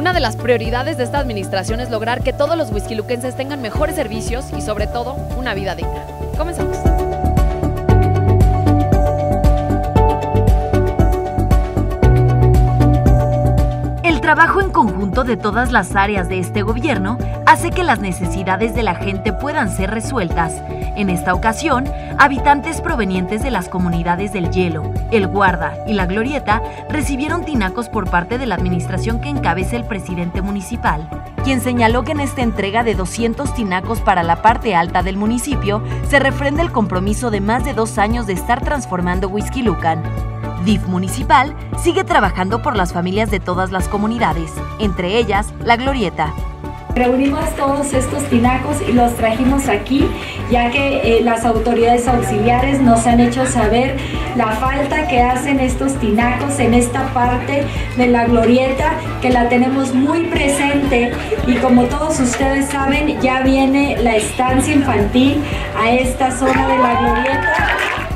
de las prioridades de esta administración es lograr que todos los whiskyluquenses tengan mejores servicios y sobre todo una vida digna. Comenzamos. Trabajo en conjunto de todas las áreas de este gobierno hace que las necesidades de la gente puedan ser resueltas. En esta ocasión, habitantes provenientes de las comunidades del Hielo, El Guarda y La Glorieta recibieron tinacos por parte de la administración que encabeza el presidente municipal, quien señaló que en esta entrega de 200 tinacos para la parte alta del municipio se refrenda el compromiso de más de dos años de estar transformando Whisky Lucan DIF municipal sigue trabajando por las familias de todas las comunidades, entre ellas La Glorieta. Reunimos todos estos tinacos y los trajimos aquí, ya que eh, las autoridades auxiliares nos han hecho saber la falta que hacen estos tinacos en esta parte de la glorieta, que la tenemos muy presente y como todos ustedes saben, ya viene la estancia infantil a esta zona de la glorieta.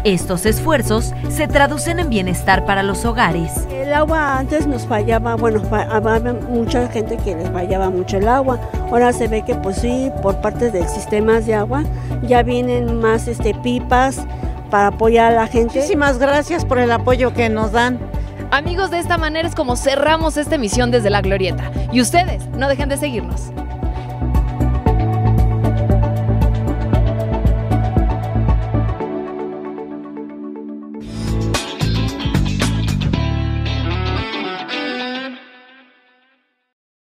Estos esfuerzos se traducen en bienestar para los hogares. El agua antes nos fallaba, bueno, había mucha gente que les fallaba mucho el agua. Ahora se ve que pues sí, por parte del sistema de agua ya vienen más este pipas para apoyar a la gente. Muchísimas gracias por el apoyo que nos dan. Amigos, de esta manera es como cerramos esta emisión desde la Glorieta. Y ustedes, no dejen de seguirnos.